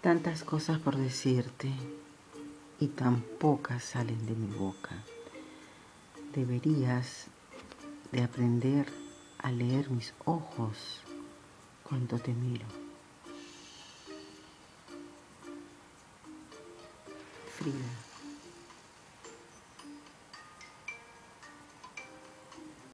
Tantas cosas por decirte y tan pocas salen de mi boca. Deberías de aprender a leer mis ojos cuando te miro. Frida.